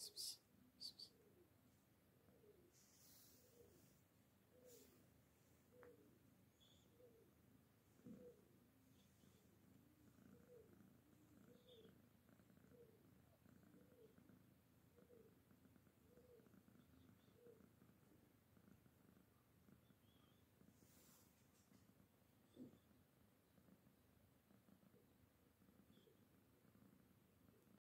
Jesus.